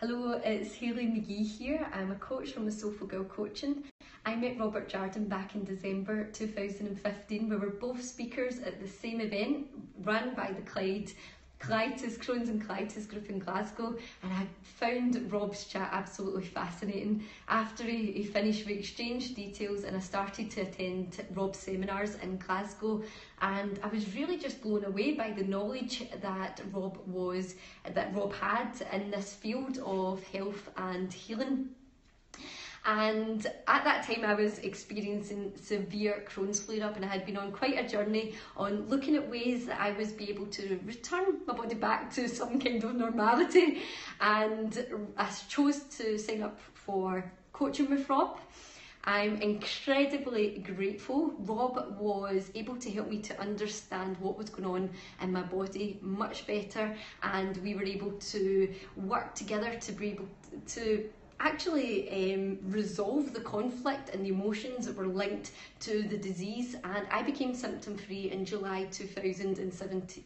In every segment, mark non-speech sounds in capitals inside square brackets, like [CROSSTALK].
Hello, it's Hayley McGee here. I'm a coach from the Soulful Girl Coaching. I met Robert Jardine back in December 2015. We were both speakers at the same event run by the Clyde colitis, Crohn's and colitis group in Glasgow, and I found Rob's chat absolutely fascinating. After he, he finished, we exchanged details, and I started to attend Rob's seminars in Glasgow, and I was really just blown away by the knowledge that Rob was that Rob had in this field of health and healing. And at that time, I was experiencing severe Crohn's flare up, and I had been on quite a journey on looking at ways that I was be able to return my body back to some kind of normality. And I chose to sign up for coaching with Rob. I'm incredibly grateful. Rob was able to help me to understand what was going on in my body much better, and we were able to work together to be able to actually um, resolve the conflict and the emotions that were linked to the disease and I became symptom free in July 2017,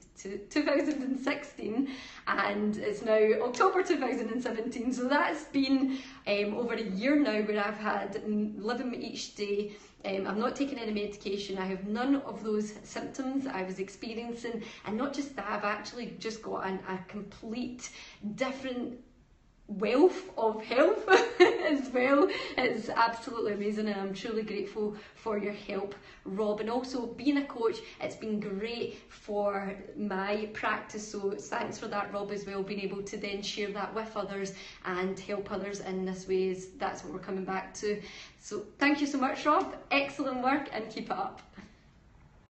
2016 and it's now October 2017 so that's been um, over a year now where I've had living each day um, I'm not taking any medication. I have none of those symptoms I was experiencing, and not just that, I've actually just got an, a complete different wealth of health [LAUGHS] as well. It's absolutely amazing and I'm truly grateful for your help, Rob. And also being a coach, it's been great for my practice. So thanks for that, Rob, as well, being able to then share that with others and help others in this way. Is, That's what we're coming back to. So thank you so much, Rob. Excellent work and keep it up.